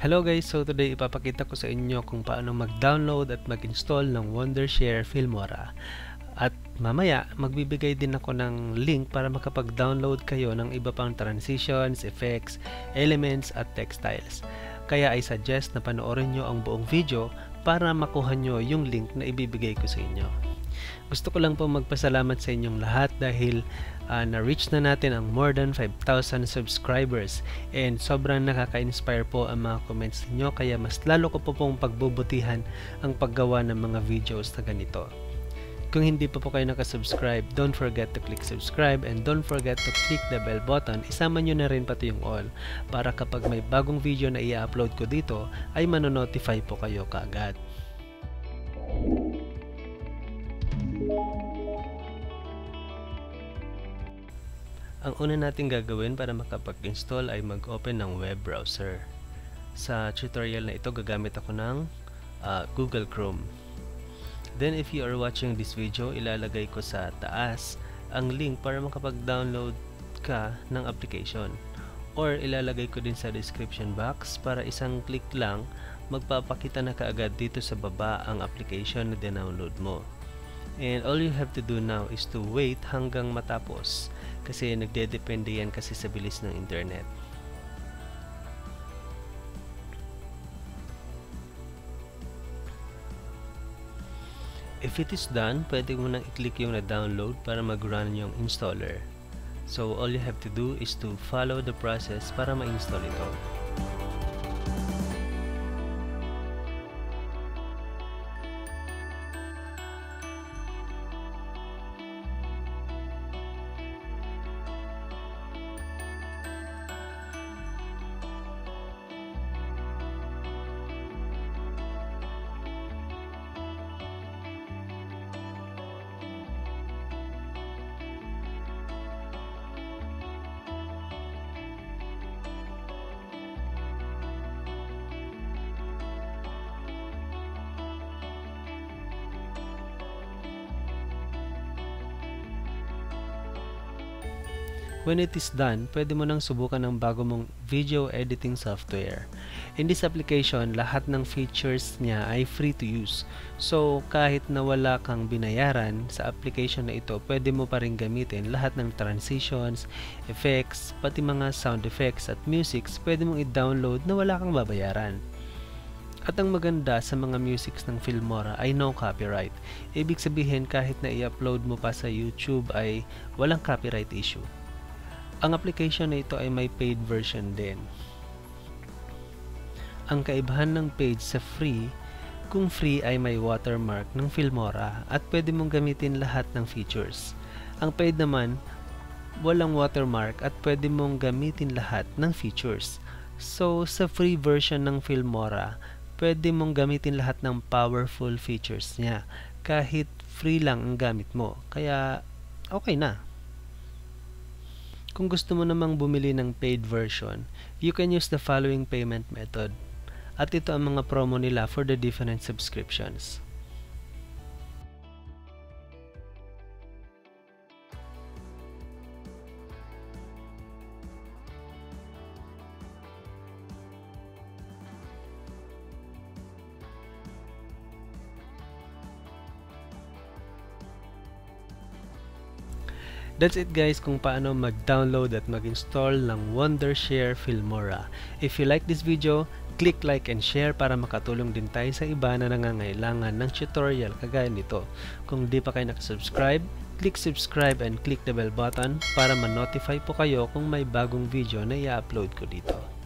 Hello guys, so today ipapakita ko sa inyo kung paano mag-download at mag-install ng Wondershare Filmora. At mamaya, magbibigay din ako ng link para makapag-download kayo ng iba pang transitions, effects, elements at textiles. Kaya I suggest na panoorin nyo ang buong video para makuha nyo yung link na ibibigay ko sa inyo. Gusto ko lang po magpasalamat sa inyong lahat dahil uh, na-reach na natin ang more than 5,000 subscribers and sobrang nakaka-inspire po ang mga comments niyo kaya mas lalo ko po pong pagbubutihan ang paggawa ng mga videos na ganito. Kung hindi pa po kayo nakasubscribe, don't forget to click subscribe and don't forget to click the bell button. Isama nyo na rin pati yung all para kapag may bagong video na i-upload ko dito ay manonotify po kayo kaagad. Ang una natin gagawin para makapag-install ay mag-open ng web browser. Sa tutorial na ito, gagamit ako ng uh, Google Chrome. Then if you are watching this video, ilalagay ko sa taas ang link para makapag-download ka ng application. Or ilalagay ko din sa description box para isang click lang magpapakita na kaagad dito sa baba ang application na dinownload mo. And all you have to do now is to wait hanggang matapos kasi nagdedepende yan kasi sa bilis ng internet. If it is done, pwede mo nang i-click yung na-download para mag-run yung installer. So, all you have to do is to follow the process para ma-install ito. When it is done, pwede mo nang subukan ng bago mong video editing software. In this application, lahat ng features niya ay free to use. So, kahit na wala kang binayaran sa application na ito, pwede mo pa rin gamitin lahat ng transitions, effects, pati mga sound effects at musics, pwede mong i-download na wala kang babayaran. At ang maganda sa mga musics ng Filmora ay no copyright. Ibig sabihin kahit na i-upload mo pa sa YouTube ay walang copyright issue. Ang application na ito ay may paid version din. Ang kaibahan ng paid sa free, kung free ay may watermark ng Filmora at pwede mong gamitin lahat ng features. Ang paid naman, walang watermark at pwede mong gamitin lahat ng features. So, sa free version ng Filmora, pwede mong gamitin lahat ng powerful features niya kahit free lang ang gamit mo. Kaya, okay na. Kung gusto mo namang bumili ng paid version, you can use the following payment method. At ito ang mga promo nila for the different subscriptions. That's it guys kung paano mag-download at mag-install ng Wondershare Filmora. If you like this video, click like and share para makatulong din tayo sa iba na nangangailangan ng tutorial kagaya nito. Kung di pa kayo nakasubscribe, click subscribe and click the bell button para ma-notify po kayo kung may bagong video na i-upload ko dito.